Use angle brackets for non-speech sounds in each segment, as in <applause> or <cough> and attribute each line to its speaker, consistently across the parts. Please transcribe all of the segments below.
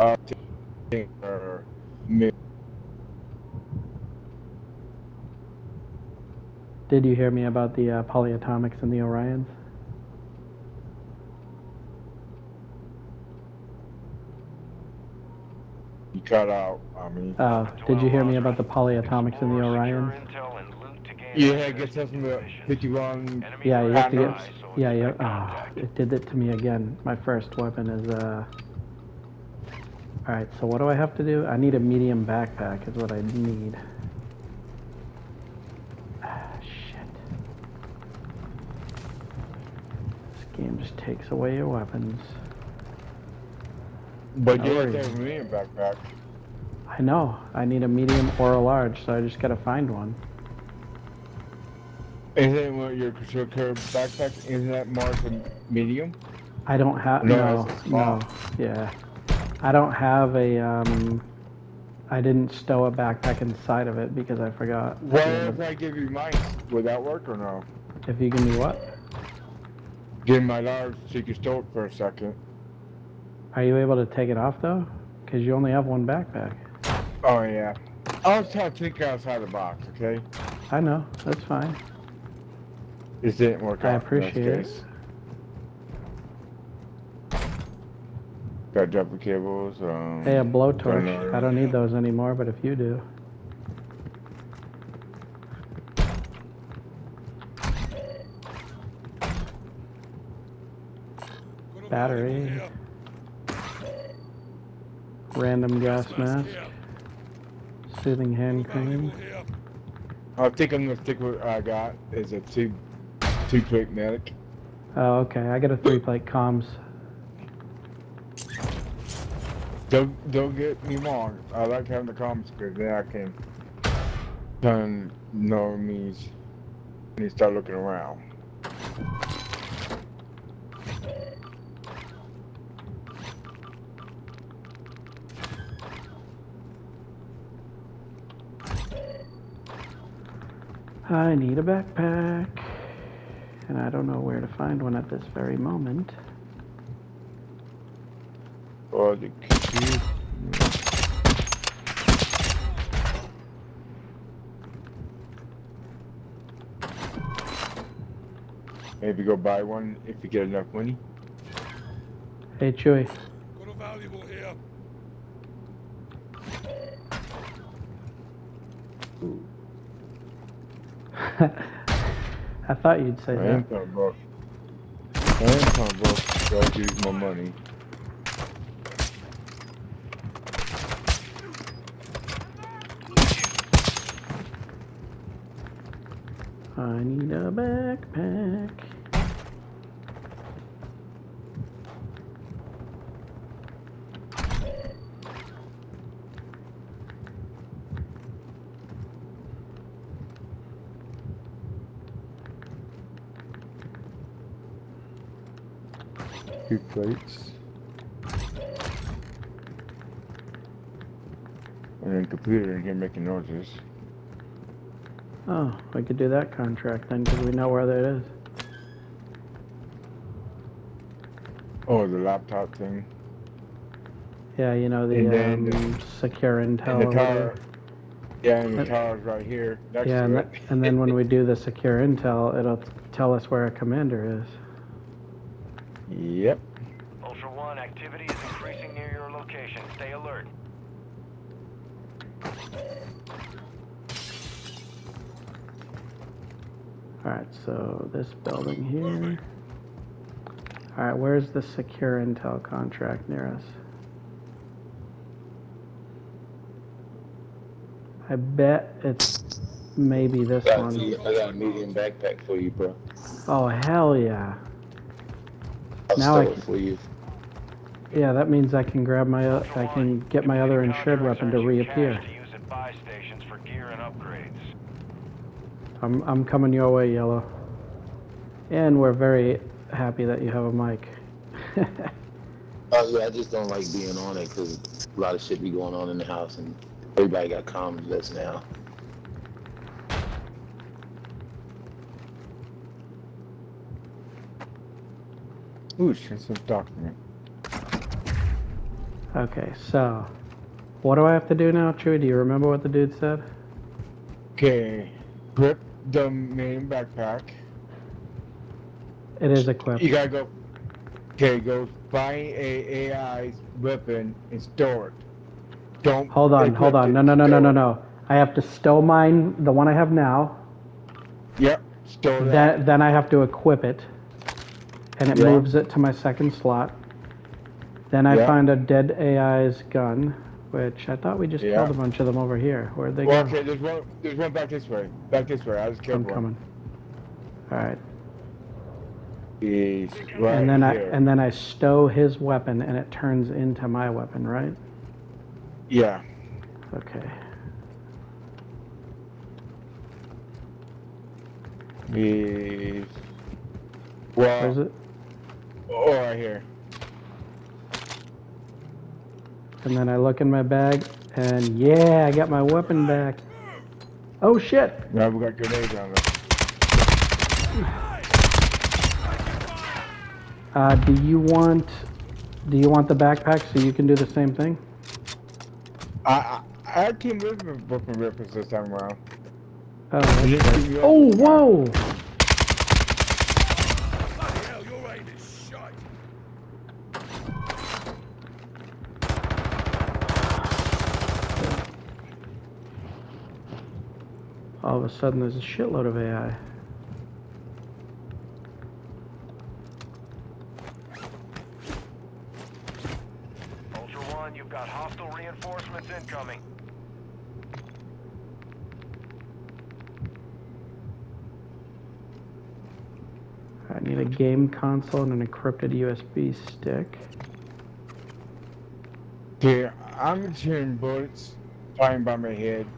Speaker 1: Uh, or.
Speaker 2: Did you hear me about the uh, polyatomics and the Orions?
Speaker 1: You cut out. I mean.
Speaker 2: Uh, did you hear me about the polyatomics and the Orions?
Speaker 1: Yeah, I guess that's the 51.
Speaker 2: Yeah, you have to get. Yeah, yeah. Oh, it did it to me again. My first weapon is uh. All right. So what do I have to do? I need a medium backpack. Is what I need. Ah, shit. This game just takes away your weapons.
Speaker 1: But you
Speaker 2: worries.
Speaker 1: have a medium backpack.
Speaker 2: I know. I need a medium or a large, so I just gotta find one.
Speaker 1: Isn't what your carry backpack? Isn't that marked a medium?
Speaker 2: I don't have
Speaker 1: No,
Speaker 2: no, no, yeah. I don't have a um I didn't stow a backpack inside of it because I forgot. at
Speaker 1: What if I give you mine? Would that work or no?
Speaker 2: If you give me what?
Speaker 1: Give my large so you can stow it for a second.
Speaker 2: Are you able to take it off though? Because you only have one backpack.
Speaker 1: Oh yeah. I was trying to think outside the box, okay?
Speaker 2: I know, that's fine.
Speaker 1: This didn't work
Speaker 2: I
Speaker 1: out. this
Speaker 2: appreciate it.
Speaker 1: Got jumper cables. Um,
Speaker 2: Hey, a blowtorch.
Speaker 1: Turn
Speaker 2: I don't need those anymore, but if you do. Battery. Random gas mask. Soothing hand cream.
Speaker 1: I think I'm gonna stick with what I got. Is a two, two quick medic.
Speaker 2: Oh, okay. I got a three plate comms.
Speaker 1: Don't don't get me wrong. I like having the comments because then I can turn know me and you start looking around.
Speaker 2: I need a backpack. And I don't know where to find one at this very moment.
Speaker 1: Or the computer. Maybe go buy one if you get enough money.
Speaker 2: Hey, Chewy.
Speaker 3: Got a valuable here. <laughs>
Speaker 2: I thought you'd say
Speaker 1: I
Speaker 2: that.
Speaker 1: am kind of broke. I am kind of broke. So I have to use my money.
Speaker 2: I need a backpack.
Speaker 1: Two plates. And then computer again making noises.
Speaker 2: Oh, we could do that contract then because we know where that is.
Speaker 1: Oh, the laptop thing.
Speaker 2: Yeah, you know, the
Speaker 1: And then
Speaker 2: um, secure intel.
Speaker 1: The tower. Yeah, and the tower's right here. Next
Speaker 2: Yeah, and, and then when we do the secure intel, it'll tell us where a commander is. <laughs>
Speaker 1: Yep.
Speaker 2: Alright, so this building here. Alright, where's the secure intel contract near us? I bet it's maybe this
Speaker 4: Got
Speaker 2: one.
Speaker 4: you- I got a medium backpack for you, bro.
Speaker 2: Oh, hell yeah.
Speaker 4: I'll
Speaker 2: Now I
Speaker 4: store it
Speaker 2: can-
Speaker 4: for you.
Speaker 2: Yeah, that means I can grab my, uh, I can get my other insured weapon to reappear.
Speaker 5: To use at buy stations for gear and upgrades.
Speaker 2: I'm, I'm coming your way, Yellow. And we're very happy that you have a mic. <laughs>
Speaker 4: Oh yeah, I just don't like being on it because a lot of shit be going on in the house and everybody got comms lists now.
Speaker 1: Ooh, sensitive document.
Speaker 2: Okay, so what do I have to do now, Chewie? Do you remember what the dude said?
Speaker 1: Okay. Grip the main backpack.
Speaker 2: It is equipped.
Speaker 1: You gotta go. Okay, go find a AI's weapon and store it. Don't.
Speaker 2: Hold on, hold on. No, no, no, no, no, no. I have to stow mine, the one I have now.
Speaker 1: Yep. Store that.
Speaker 2: Then, then I have to equip it, and it
Speaker 1: Yeah.
Speaker 2: moves it to my second slot. Then I
Speaker 1: Yeah.
Speaker 2: find a dead AI's gun, which I thought we just
Speaker 1: Yeah.
Speaker 2: killed a bunch of them over here. Where'd they
Speaker 1: Well,
Speaker 2: go?
Speaker 1: okay, there's one. There's one back this way. Back this way. I just killed
Speaker 2: I'm
Speaker 1: one.
Speaker 2: coming. All right,
Speaker 1: He's right
Speaker 2: and then
Speaker 1: here.
Speaker 2: I and then I stow his weapon, and it turns into my weapon, right?
Speaker 1: yeah.
Speaker 2: Okay.
Speaker 1: He's. Well.
Speaker 2: Where's it?
Speaker 1: Oh, right here.
Speaker 2: And then I look in my bag, and yeah, I got my weapon back. Oh shit!
Speaker 1: Now we got grenades on us.
Speaker 2: Uh, do you want do you want the backpack so you can do the same thing?
Speaker 1: I I, I came with my weapon rippers this time around.
Speaker 2: Oh, that's
Speaker 1: You
Speaker 2: good.
Speaker 1: just give me
Speaker 2: oh whoa!
Speaker 3: Bloody hell, your aim is shite.
Speaker 2: All of a sudden, there's a shitload of AI.
Speaker 5: Ultra One, you've got hostile reinforcements incoming.
Speaker 2: I need a game console and an encrypted USB stick.
Speaker 1: Here, I'm hearing bullets flying by my head.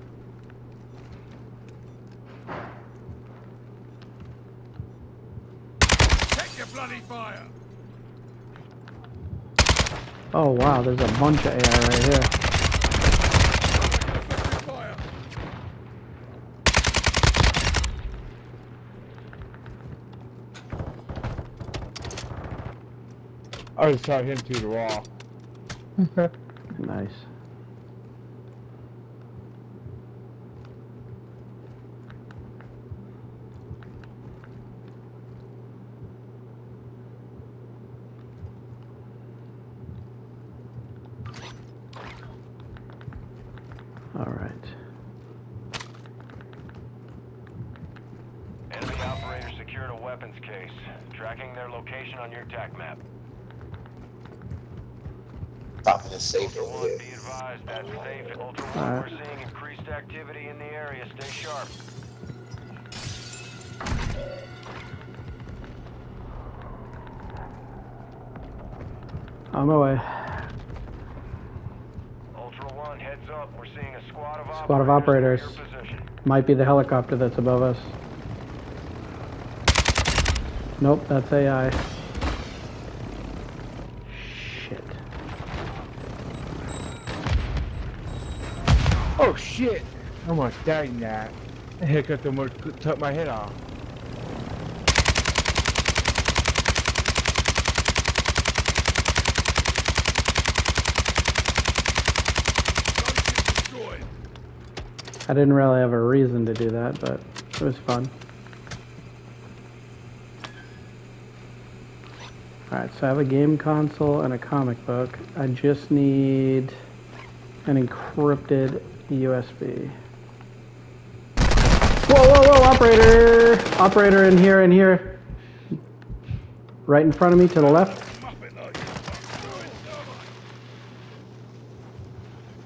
Speaker 3: Take your bloody fire.
Speaker 2: Oh wow, there's a bunch of AI right here.
Speaker 3: Fire.
Speaker 1: I just shot him through the wall. <laughs>
Speaker 2: Nice. All right.
Speaker 5: Enemy operators secured a weapons case. Tracking their location on your TAC map.
Speaker 4: Popping the safe
Speaker 5: Ultra
Speaker 4: over here.
Speaker 5: be advised, that's safe. Ultra One,
Speaker 2: Alright.
Speaker 5: we're seeing increased activity in the area. Stay sharp.
Speaker 2: On my way.
Speaker 5: Ultra One, heads up. We're seeing a squad of
Speaker 2: Squad of
Speaker 5: operators.
Speaker 2: operators.
Speaker 5: near your position.
Speaker 2: Might be the helicopter that's above us. Nope, that's AI. Shit.
Speaker 1: Oh shit! I almost died in that. The helicopter almost took my head off.
Speaker 2: I didn't really have a reason to do that, but it was fun. Alright, so I have a game console and a comic book. I just need an encrypted USB. Whoa, whoa, whoa, operator! Operator in here, in here. Right in front of me to the left.
Speaker 3: Muppet like.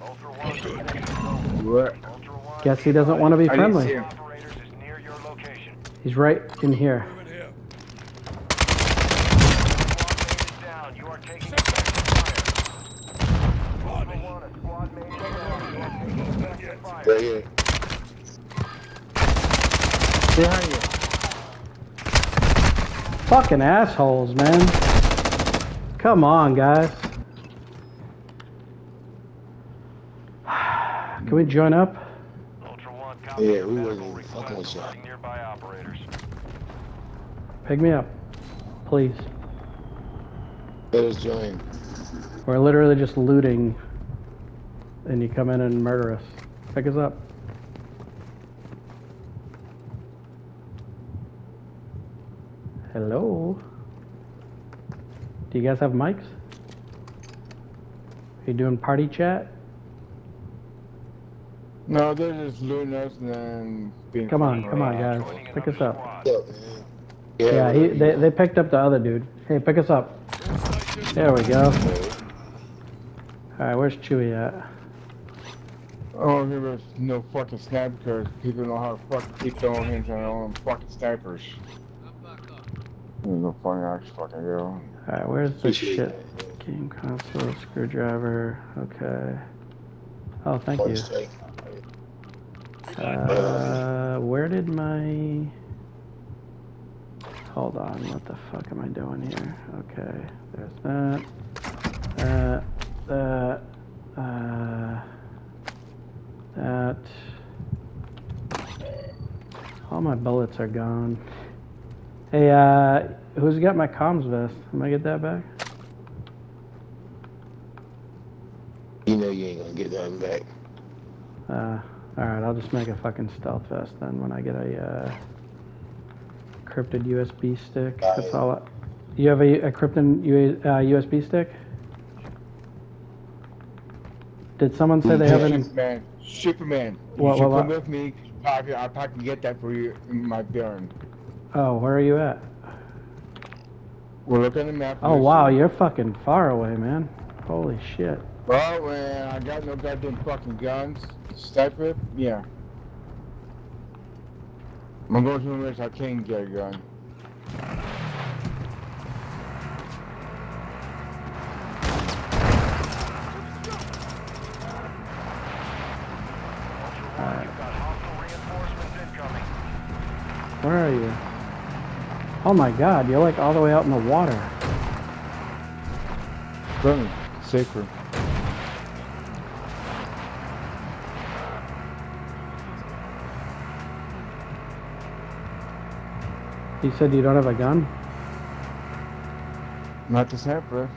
Speaker 5: Ultra One,
Speaker 1: What?
Speaker 2: Guess he doesn't want to be friendly.
Speaker 1: see him.
Speaker 5: Operators is near your location.
Speaker 2: He's right in here.
Speaker 3: Moving here.
Speaker 5: Squad mate is down. You are taking effective fire. Ultra One, a squad mate is down. You are taking effective fire.
Speaker 4: Right here.
Speaker 1: Behind you.
Speaker 2: Fucking assholes, man. Come on, guys. <sighs> Can we join up?
Speaker 5: Ultra One,
Speaker 4: Yeah, we
Speaker 5: medical
Speaker 4: wasn't even
Speaker 5: request
Speaker 4: fucking with y'all.
Speaker 5: nearby operators.
Speaker 2: Pick me up, please.
Speaker 4: Let us join.
Speaker 2: We're literally just looting, and you come in and murder us. Pick us up. Hello? Do you guys have mics? Are you doing party chat?
Speaker 1: No, they're just looting and then being.
Speaker 2: Come on, come on, guys. Pick us up.
Speaker 5: squad.
Speaker 4: What's up, man?
Speaker 2: Yeah, he, they, they picked up the other dude. Hey, pick us up. There we go. Alright, where's Chewy at?
Speaker 1: Oh, here was no fucking sniper because people know how to fucking keep throwing hands on their own fucking snipers. There's no funny ass fucking girl.
Speaker 2: Alright, where's the shit? Game console, screwdriver, okay. Oh, thank
Speaker 4: One
Speaker 2: you.
Speaker 4: strike.
Speaker 2: Uh, where did my... Hold on, what the fuck am I doing here? Okay, there's that. That, that, uh... That... All my bullets are gone. Hey, uh, who's got my comms vest? Am I get that back?
Speaker 4: You know you ain't gonna get that back.
Speaker 2: Uh, alright, I'll just make a fucking stealth vest then when I get a, uh, encrypted USB stick.
Speaker 4: Got
Speaker 2: That's
Speaker 4: it.
Speaker 2: all. I, you have a, a encrypted U, uh, USB stick? Did someone say they have an?
Speaker 1: Superman, Superman.
Speaker 2: What-
Speaker 1: you should
Speaker 2: what-
Speaker 1: come
Speaker 2: what?
Speaker 1: with me. I can, I can get that for you in my barn.
Speaker 2: Oh, where are you at?
Speaker 1: We'll look on the map.
Speaker 2: Oh wow, you're fucking far away, man. Holy shit.
Speaker 1: Well, man, I got no goddamn fucking guns. Sniper? Yeah. I'm going to the place I can get a gun.
Speaker 2: My god, you're like all the way out in the water.
Speaker 1: Running. Safer.
Speaker 2: You said you don't have a gun?
Speaker 1: Not the sniper.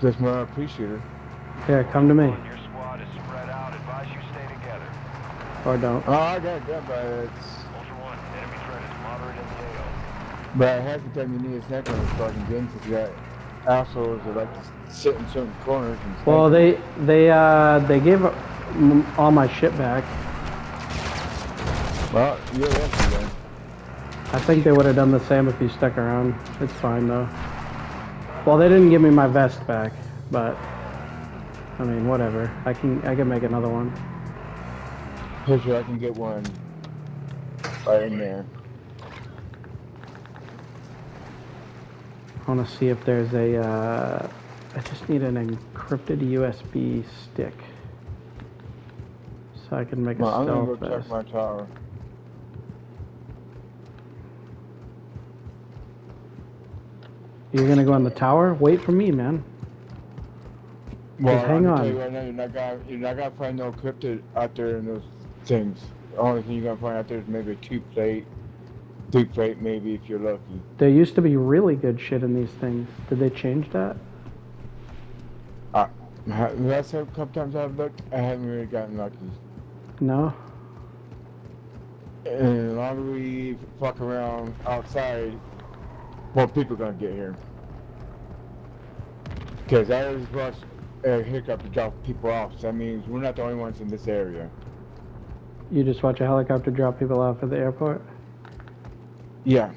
Speaker 1: Just my appreciator.
Speaker 2: Here, come to me.
Speaker 5: Your squad is spread out. Advise you stay together.
Speaker 2: Or don't.
Speaker 1: Oh, I got a gun, but it's...
Speaker 5: Ultra One, enemy threat is moderate in the AO.
Speaker 1: But half the time you need a sniper in this fucking game because you got assholes that like to sit in certain corners and
Speaker 2: stuff.
Speaker 1: Well,
Speaker 2: they they uh they gave all my shit back.
Speaker 1: Well, you're lucky then.
Speaker 2: I think they would have done the same if you stuck around. It's fine though. Well, they didn't give me my vest back, but I mean, whatever. I can I can make another one.
Speaker 1: Picture I can get one right in there.
Speaker 2: I want to see if there's a. Uh, I just need an encrypted USB stick, so I can make a
Speaker 1: Well, I'm gonna go
Speaker 2: stealth
Speaker 1: check my tower.
Speaker 2: You're gonna go on the tower? Wait for me, man.
Speaker 1: Well,
Speaker 2: Just hang on.
Speaker 1: you right now, you're not gonna you're not gonna find no cryptid out there in those things. The only thing you're gonna find out there is maybe a two plate, three plate, maybe if you're lucky.
Speaker 2: There used to be really good shit in these things. Did they change that?
Speaker 1: Ha- Last couple times I've looked, I haven't really gotten lucky.
Speaker 2: No.
Speaker 1: And the longer we fuck around outside, more people gonna get here. Because I always rush a hiccup to drop people off. So that means we're not the only ones in this area.
Speaker 2: You just watch a helicopter drop people off at the airport?
Speaker 1: Yeah.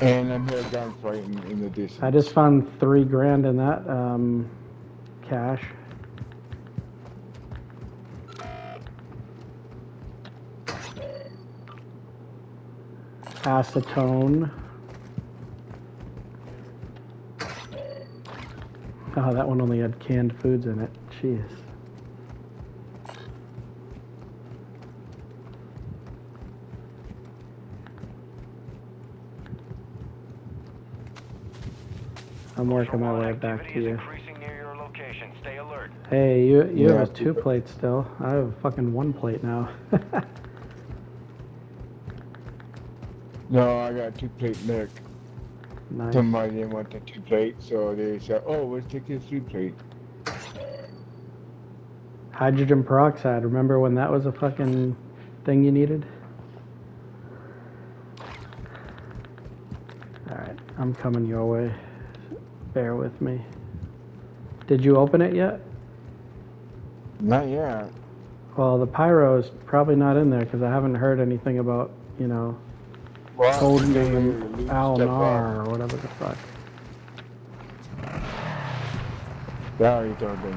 Speaker 1: And I'm here gunfight in, in the distance.
Speaker 2: I just found three grand in that um, cash. Acetone. Oh, that one only had canned foods in it. Jeez. I'm working my way back to you.
Speaker 5: increasing near your location. Stay alert.
Speaker 2: Hey, you you
Speaker 1: Yeah,
Speaker 2: have a two
Speaker 1: two-
Speaker 2: plate still. I have a fucking one plate now. <laughs>
Speaker 1: No, I got two plate Nick.
Speaker 2: Nice.
Speaker 1: Somebody didn't want the two plate, so they said, "Oh, let's take this three plate."
Speaker 2: Hydrogen peroxide. Remember when that was a fucking thing you needed? Alright, I'm coming your way. Bear with me. Did you open it yet?
Speaker 1: Not yet.
Speaker 2: Well, the pyro is probably not in there because I haven't heard anything about, you know,
Speaker 1: Well,
Speaker 2: Cold
Speaker 1: they
Speaker 2: Name
Speaker 1: released
Speaker 2: Al Nar or whatever the fuck.
Speaker 1: That you don't think.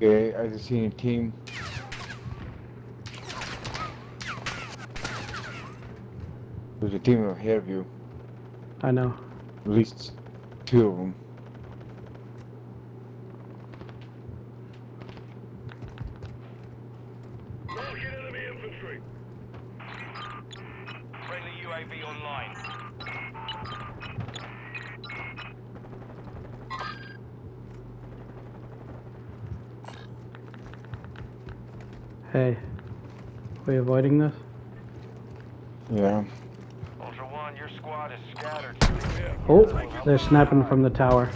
Speaker 1: Okay, I just seen a team. There's a team of you.
Speaker 2: I know.
Speaker 1: At least two of them.
Speaker 2: We avoiding this?
Speaker 1: Yeah.
Speaker 5: Ultra One, your squad is scattered.
Speaker 2: Oh, they're snapping from the tower.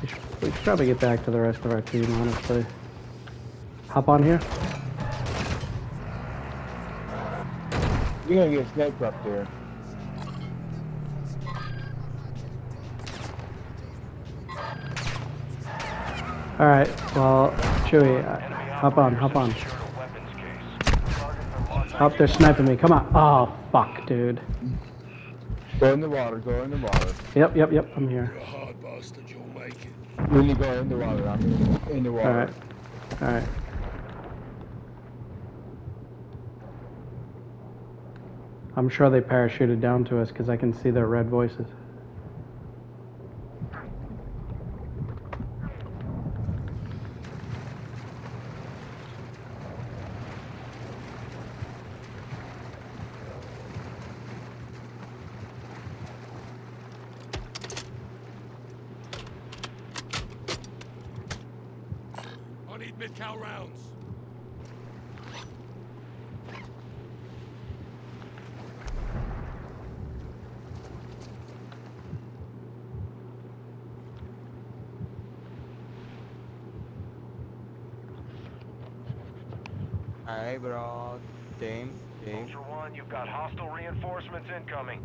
Speaker 2: We should, we should probably get back to the rest of our team, honestly. Hop on here.
Speaker 1: You're gonna get sniped up there.
Speaker 2: Alright, well, Chewy, uh, hop on, hop on.
Speaker 5: Secured a weapons case. Targets are marked.
Speaker 2: Oh, they're sniping me. Come on. Oh, fuck, dude.
Speaker 1: Go in the water, go in the water.
Speaker 2: Yep, yep, yep, I'm here.
Speaker 3: You're a hard bastard, you'll make it.
Speaker 1: When you go in the water, I mean, in the water.
Speaker 2: Alright. Alright. I'm sure they parachuted down to us because I can see their red voices.
Speaker 3: I need mid-cal rounds.
Speaker 6: Alright, bro. Team, team.
Speaker 5: Ultra One, you've got hostile reinforcements incoming.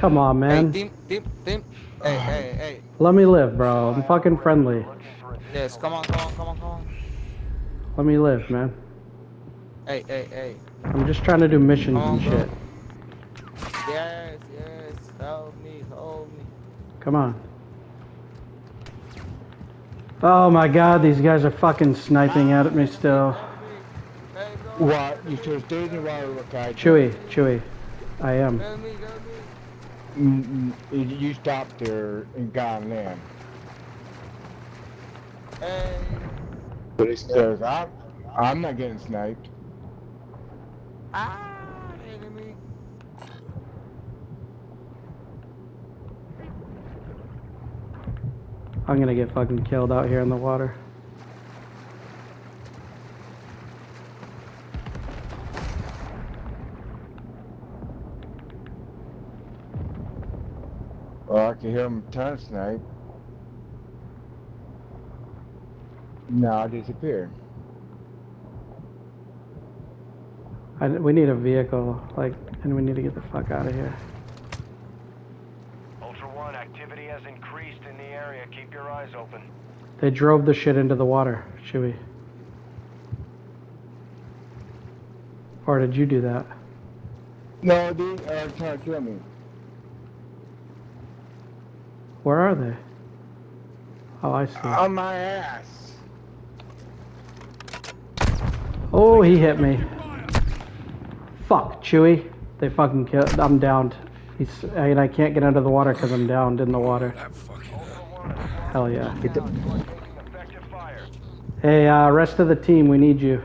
Speaker 2: Come on,
Speaker 6: Hey,
Speaker 2: man.
Speaker 6: team, team, team. Hey, hey, hey.
Speaker 2: Let me live, bro. I'm fucking friendly.
Speaker 5: Looking for a
Speaker 6: Yes, come on, come on, come on, come on.
Speaker 2: Let me live, man.
Speaker 6: Hey, hey, hey.
Speaker 2: I'm just trying to do missions
Speaker 6: Come on,
Speaker 2: and
Speaker 6: bro.
Speaker 2: shit.
Speaker 6: Yes, yes. Help me, help me.
Speaker 2: Come on. Oh my god, these guys are fucking sniping out at me still.
Speaker 1: What? You should stay in the water, look at
Speaker 2: Chewy, Chewy. I am.
Speaker 1: You stopped there and got on land.
Speaker 6: Hey.
Speaker 1: Because I'm, I'm not getting sniped.
Speaker 6: Ah, enemy.
Speaker 2: I'm gonna get fucking killed out here in the water.
Speaker 1: Well, I can hear them ton snipe. Now I disappear.
Speaker 2: I, we need a vehicle, like, and we need to get the fuck out of here.
Speaker 5: Ultra One, activity has increased in the area. Keep your eyes open.
Speaker 2: They drove the shit into the water, Chewy. Or did you do that?
Speaker 1: No, dude, are trying to kill me.
Speaker 2: Where are they? Oh, I see.
Speaker 1: On my ass.
Speaker 2: Oh, he hit me. Fuck, Chewy. They fucking killed. I'm downed. He's, and I can't get under the water because I'm downed in the water.
Speaker 3: That fucking
Speaker 5: Ultra One, a squad
Speaker 2: Hell yeah.
Speaker 5: mate is down. You are taking effective fire.
Speaker 2: Hey, uh, rest of the team, we need you.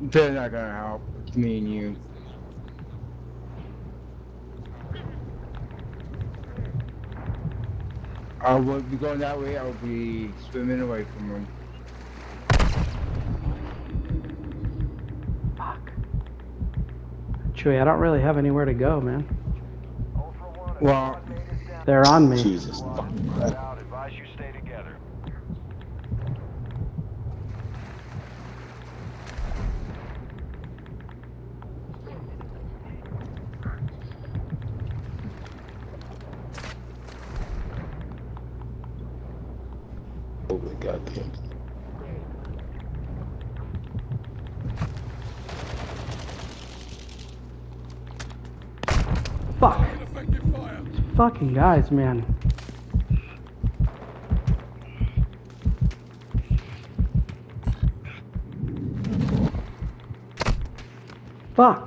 Speaker 1: They're not gonna help. Me and you. I will be going that way. I'll be swimming away from them.
Speaker 2: Fuck. Chewy, I don't really have anywhere to go, man.
Speaker 5: Ultra One, a
Speaker 1: Well,
Speaker 5: squad mate is down.
Speaker 2: They're on me.
Speaker 4: Jesus.
Speaker 5: Spread out. Advise you stay together.
Speaker 4: Oh my goddamn.
Speaker 2: Fuck.
Speaker 3: effective fire.
Speaker 2: Fucking guys, man. Fuck.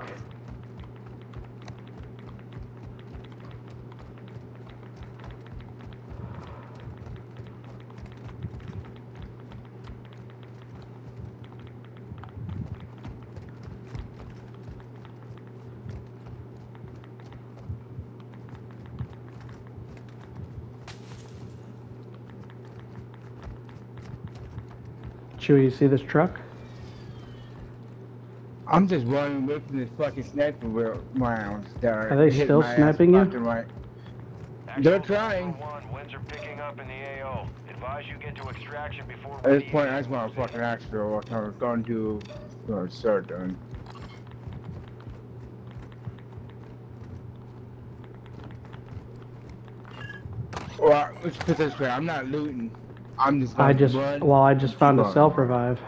Speaker 2: Chewy, you see this truck?
Speaker 1: I'm just running away from this fucking sniper ro- rounds. that
Speaker 2: Are they still
Speaker 1: my
Speaker 2: sniping you?
Speaker 1: left Right. They're trying.
Speaker 5: One, winds are picking up in the AO. Advise you get to extraction before.
Speaker 1: At this
Speaker 5: radiation
Speaker 1: point, I just want
Speaker 5: moves
Speaker 1: to fucking ask for what I'm going to uh, start doing. Well, let's put this way. I'm not looting. I'm just.
Speaker 2: I
Speaker 1: gonna
Speaker 2: just,
Speaker 1: run.
Speaker 2: well, I just found a self revive.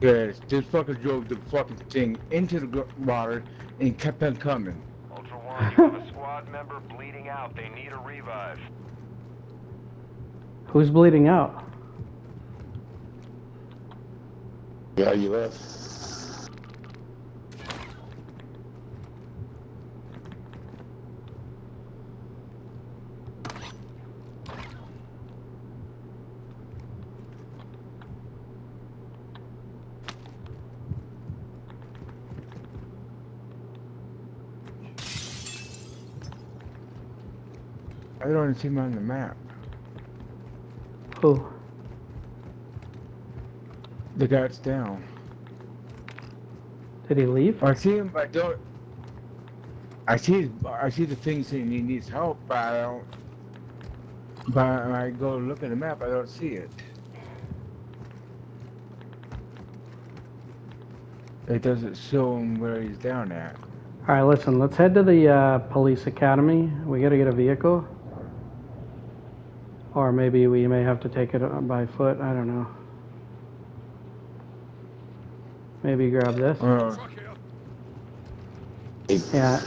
Speaker 1: Yes, this fucker drove the fucking thing into the water and kept on coming.
Speaker 5: Ultra One, you have a squad member bleeding out. They need a revive. <laughs>
Speaker 2: Who's bleeding out?
Speaker 4: Yeah, you left.
Speaker 1: I don't see him on the map.
Speaker 2: Who?
Speaker 1: The guy's down.
Speaker 2: Did he leave?
Speaker 1: I see him, but I don't. I see I see the thing saying he needs help, but I don't. But when I go look at the map, I don't see it. It doesn't show him where he's down at.
Speaker 2: All right, listen. Let's head to the uh, police academy. We got to get a vehicle, or maybe we may have to take it uh, by foot. I don't know. Maybe grab this.
Speaker 1: Uh,
Speaker 3: Truck here.
Speaker 2: Yeah.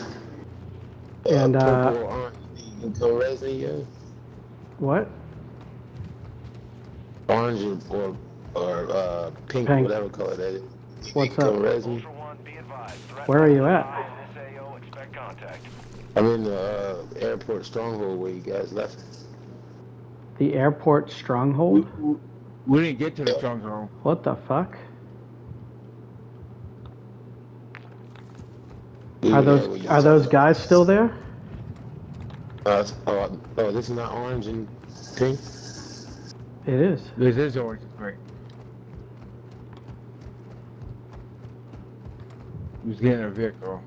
Speaker 2: And, uh,
Speaker 4: purple orange, you can come resin, yo.
Speaker 2: What?
Speaker 4: Orange or or uh, pink,
Speaker 2: Pink.
Speaker 4: whatever color that is.
Speaker 2: What's up?
Speaker 4: Come resin.
Speaker 5: Ultra One, be advised. Threat
Speaker 2: Where are you at?
Speaker 5: high in this AO. Expect contact.
Speaker 4: I'm in the uh, airport stronghold where you guys left.
Speaker 2: The airport stronghold?
Speaker 1: we, we didn't get to the stronghold.
Speaker 2: What the fuck?
Speaker 4: Yeah,
Speaker 2: Are those
Speaker 4: you
Speaker 2: are those guys still there?
Speaker 4: Uh, oh, oh, this is not orange and pink.
Speaker 2: It is.
Speaker 1: This is orange and green. He's getting a vehicle.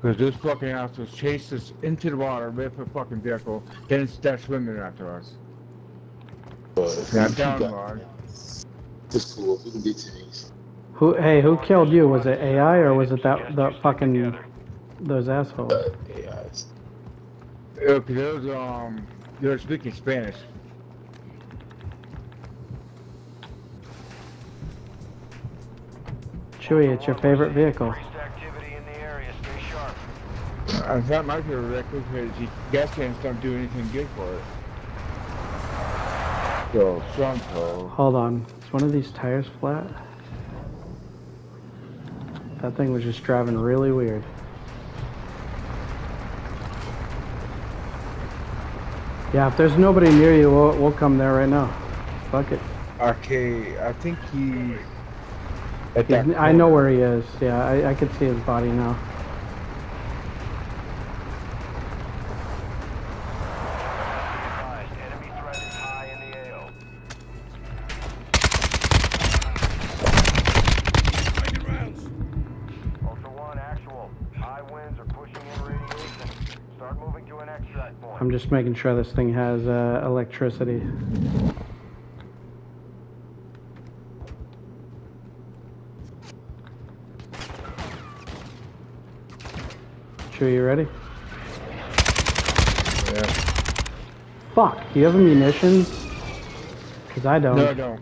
Speaker 1: Because this fucking assholes chased us into the water with a fucking vehicle, then start swimming after us.
Speaker 4: But if
Speaker 1: Yeah,
Speaker 4: you- you
Speaker 1: down,
Speaker 4: got-
Speaker 1: Lord.
Speaker 4: It's cool. We can get to these.
Speaker 2: Who? Hey, who killed you? Was it AI or was it that
Speaker 5: Suggest
Speaker 2: the fucking those assholes?
Speaker 4: Uh, yeah,
Speaker 1: Okay, those um, they're speaking Spanish.
Speaker 2: Chewy, it's your favorite vehicle.
Speaker 1: I thought my favorite vehicle because the gas cans don't do anything good for it. Yo, Shunto.
Speaker 2: Hold on. Is one of these tires flat? That thing was just driving really weird. Yeah, if there's nobody near you, we'll, we'll come there right now. Fuck it.
Speaker 1: Okay, I think he.
Speaker 2: I know where he is. Yeah, I, I can see his body now. Just making sure this thing has uh, electricity. Chewie, you ready?
Speaker 1: Yeah.
Speaker 2: Fuck, do you have a munitions? Because I don't.
Speaker 1: No, no.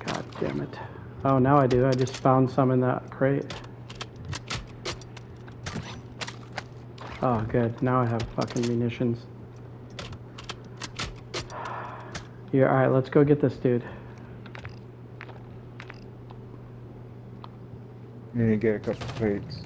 Speaker 2: God damn it. Oh, now I do. I just found some in that crate. Oh, good. Now I have fucking munitions. Yeah, alright, let's go get this dude.
Speaker 1: Need to get a couple plates.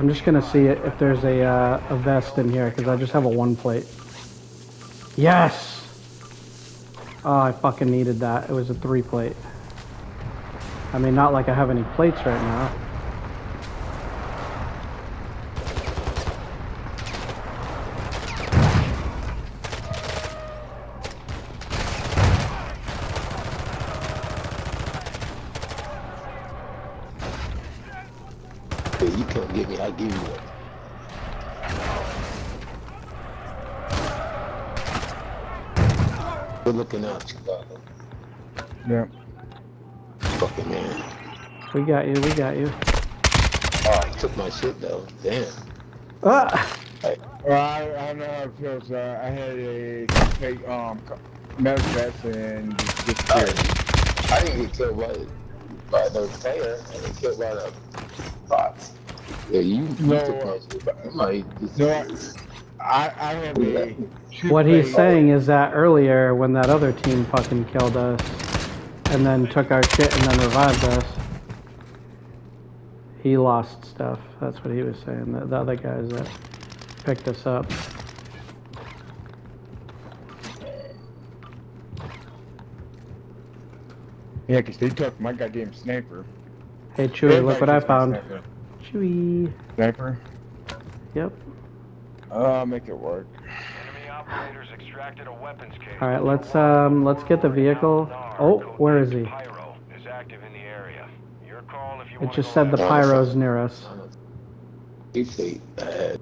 Speaker 2: I'm just gonna see if there's a, uh, a vest in here, because I just have a one plate. Yes! Oh, I fucking needed that. It was a three plate. I mean, not like I have any plates right now.
Speaker 4: Hey, you can't get me, I'll give you one. Good looking out, Chicago.
Speaker 1: Yeah.
Speaker 4: Fucking man.
Speaker 2: We got you, we got you.
Speaker 4: Oh, he took my shit though. Damn.
Speaker 2: Ah!
Speaker 1: Well, I, I don't know how it feels. Uh, I had a fake um co- metal vest and just
Speaker 4: I,
Speaker 1: disappeared.
Speaker 4: I didn't get killed by, by the player. I didn't get killed by the bots. Yeah, you, you
Speaker 1: No,
Speaker 4: took my shit. but You might just,
Speaker 1: No, I, I have a.
Speaker 2: What he's saying is that earlier, when that other team fucking killed us, and then took our shit and then revived us, he lost stuff. That's what he was saying. The, the other guys that picked us up.
Speaker 1: Yeah, 'cause they took my goddamn sniper.
Speaker 2: Hey Chewie, look what I
Speaker 1: Everybody took my
Speaker 2: found.
Speaker 1: Sniper.
Speaker 2: Chewie.
Speaker 1: Sniper?
Speaker 2: Yep.
Speaker 1: I'll make it work.
Speaker 5: Enemy operators extracted a weapons case.
Speaker 2: All right, let's um, let's get the vehicle. Oh, where is he?
Speaker 5: Pyro is active in the area. Your call if you
Speaker 2: It just said the pyro's near us.
Speaker 4: he played bad.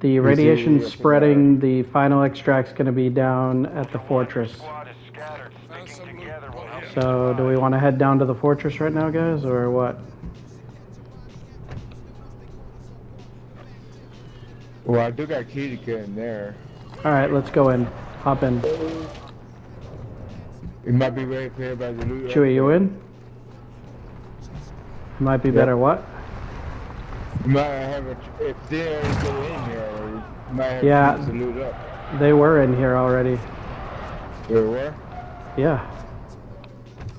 Speaker 2: The radiation spreading. The final extract's gonna be down at the fortress.
Speaker 5: Squad is scattered.
Speaker 3: Found
Speaker 5: Sticking
Speaker 3: some
Speaker 5: together
Speaker 3: loot.
Speaker 5: will help
Speaker 2: So, do we want to head down to the fortress right now, guys, or what?
Speaker 1: Well, I do got a key to get in there.
Speaker 2: All right, let's go in. Hop in.
Speaker 1: It might be ready for everybody to loot.
Speaker 2: Chewie, you in? Might be
Speaker 1: Yep.
Speaker 2: better. What?
Speaker 1: Might have a, if they already go in here, or might have
Speaker 2: Yeah.
Speaker 1: to loot up.
Speaker 2: They were in here already.
Speaker 1: There were?
Speaker 2: Yeah.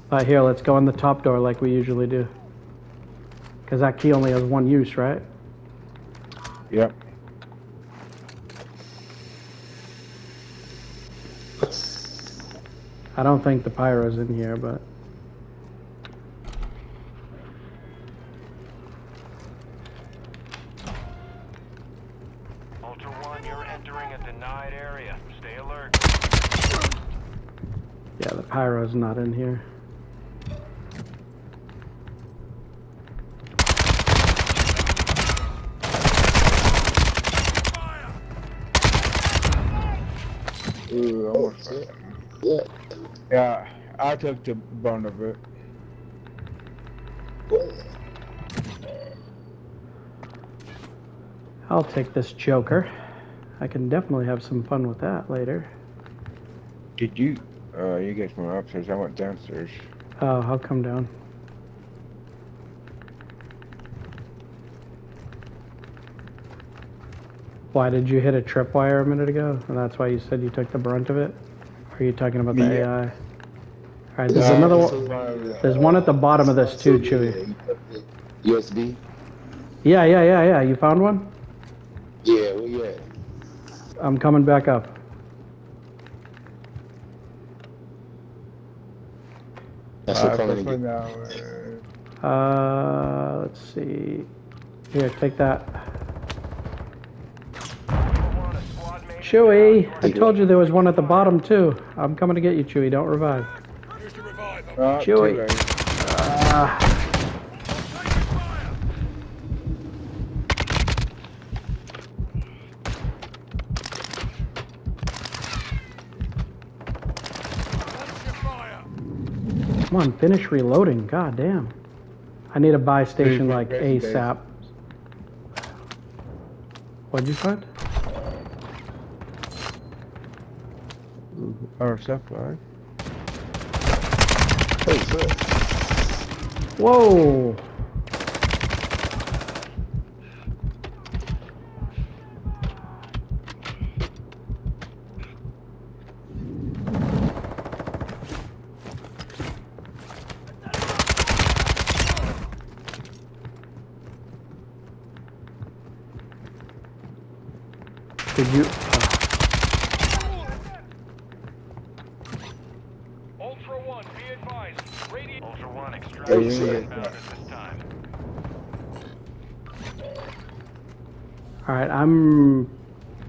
Speaker 2: But here, let's go in the top door like we usually do. Because that key only has one use, right?
Speaker 1: Yep.
Speaker 2: I don't think the pyro's in here, but.
Speaker 5: Ultra One, you're entering a denied area. Stay alert.
Speaker 2: Yeah, the pyro's not in here.
Speaker 1: Ooh,
Speaker 4: Oh,
Speaker 1: almost.
Speaker 4: shit. Yeah.
Speaker 1: Yeah, I took the brunt of it.
Speaker 2: I'll take this Joker. I can definitely have some fun with that later.
Speaker 1: Did you? Uh, you guys went upstairs. I went downstairs.
Speaker 2: Oh, I'll come down. Why did you hit a tripwire a minute ago? And that's why you said you took the brunt of it? Or are you talking about the
Speaker 1: Yeah.
Speaker 2: AI? Alright, there's another one. There's one at the bottom of this too, Chewy.
Speaker 4: USB?
Speaker 2: Yeah, yeah, yeah, yeah. You found one?
Speaker 4: Yeah, where you at?
Speaker 2: I'm coming back up.
Speaker 4: That's
Speaker 1: Uh,
Speaker 4: what coming
Speaker 1: this
Speaker 4: to
Speaker 1: one
Speaker 4: get.
Speaker 1: now. uh,
Speaker 2: Uh, let's see. Here, take that. Chewy. I told you there was one at the bottom too. I'm coming to get you, Chewy. Don't revive.
Speaker 3: Use the reviver.
Speaker 1: Oh,
Speaker 2: Chewy.
Speaker 1: late.
Speaker 3: Taking fire. Watch your fire.
Speaker 2: come on, finish reloading. God damn. I need a buy station like. ASAP. What'd you find?
Speaker 1: Or stuff, right?
Speaker 4: Hey, shit.
Speaker 2: Whoa! Did you?
Speaker 5: Ultra One, be advised. Radio. Ultra One,
Speaker 1: Yeah,
Speaker 5: extraction
Speaker 1: you
Speaker 5: is
Speaker 1: need it.
Speaker 5: inbound at this time.
Speaker 2: All right, I'm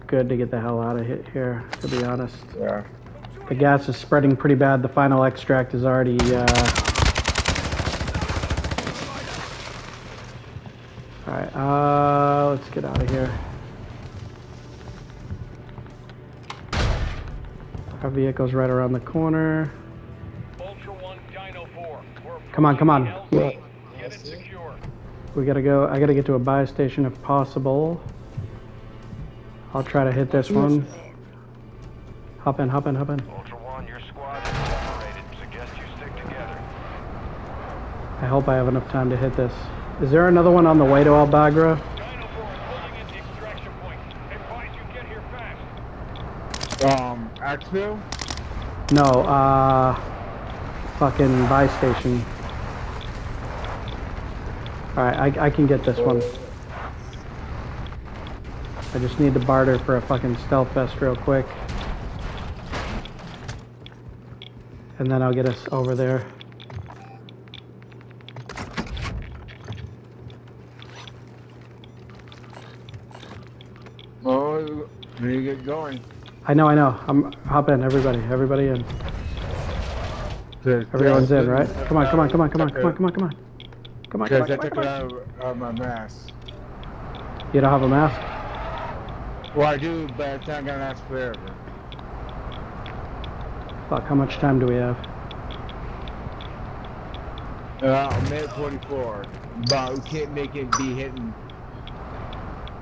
Speaker 2: good to get the hell out of he- here. To be honest,
Speaker 1: Yeah.
Speaker 2: the gas is spreading pretty bad. The final extract is already. Uh... All right, uh, let's get out of here. Our vehicle's right around the corner. Come on, come on.
Speaker 5: approaching LZ. Get it secure.
Speaker 2: We gotta go. I gotta get to a buy station if possible. I'll try to hit this one. Hop in, hop in, hop in.
Speaker 5: Ultra One, your squad is separated. Suggest you stick together.
Speaker 2: I hope I have enough time to hit this. Is there another one on the way to Al Bagra?
Speaker 5: Dino Four is holding at the extraction point. Advise you get here fast.
Speaker 1: Um, Axville?
Speaker 2: No, uh, fucking buy station. Alright, I, I can get this one. I just need to barter for a fucking stealth vest real quick. And then I'll get us over there.
Speaker 1: Oh, you get going.
Speaker 2: I know, I know. I'm hop in, everybody, everybody in. Everyone's in, right? Come on, come on, come on, come on, come on, come on, come on. Come on, come on,
Speaker 1: Because I took it out of, my mask.
Speaker 2: You don't have a mask?
Speaker 1: Well, I do, but it's not gonna last forever.
Speaker 2: Fuck, how much time do we have?
Speaker 1: Uh, at 44, but we can't make it be hitting.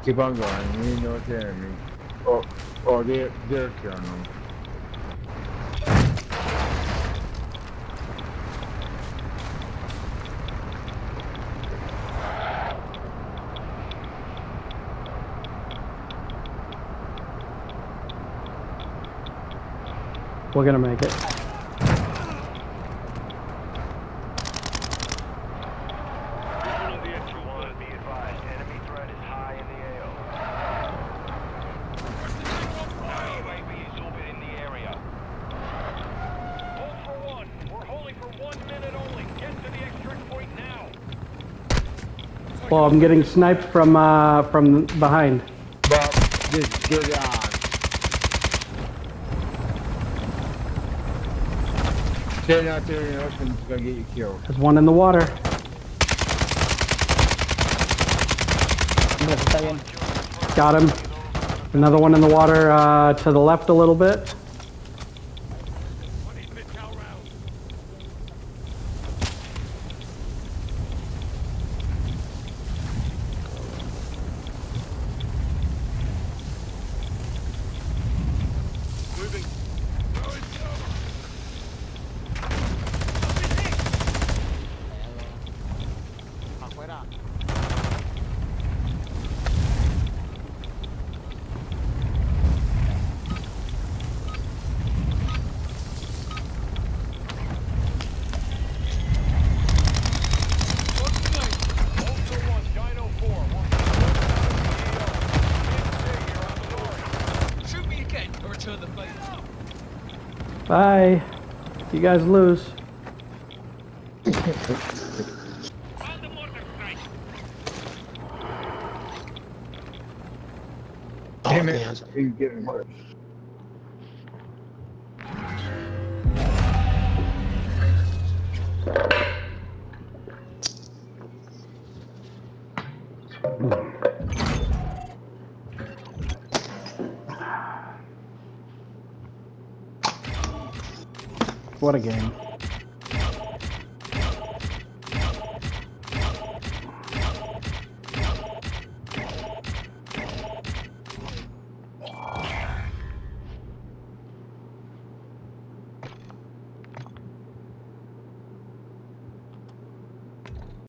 Speaker 1: Keep on going. We know what's enemy. Oh, oh, they're they're killing them.
Speaker 2: We're gonna make it.
Speaker 5: Ultra One, be advised. Enemy threat is high in the AO. UAV is orbiting the area. Ultra One, we're holding for one minute only. Get to the extract point now.
Speaker 2: Well, I'm getting sniped from uh, from behind.
Speaker 1: But just get it on. Staying out there in the open is gonna get you killed.
Speaker 2: There's one in the water. Got him. Another one in the water uh, to the left a little bit.
Speaker 3: I need mid-cal rounds.
Speaker 2: Bye. You guys lose.
Speaker 1: Damn
Speaker 4: oh,
Speaker 1: it.
Speaker 2: What a game.